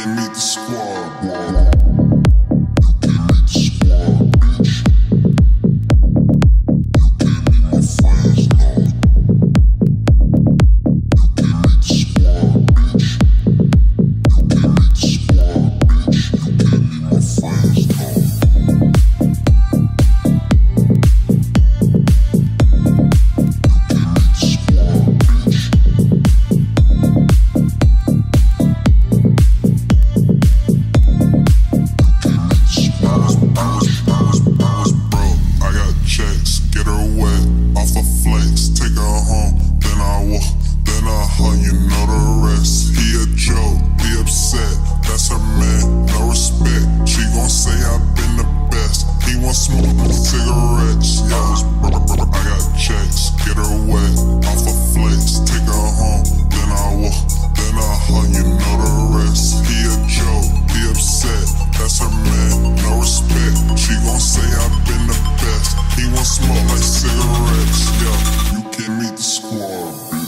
They need the squad. smoke like cigarettes, yeah. You can meet the squad,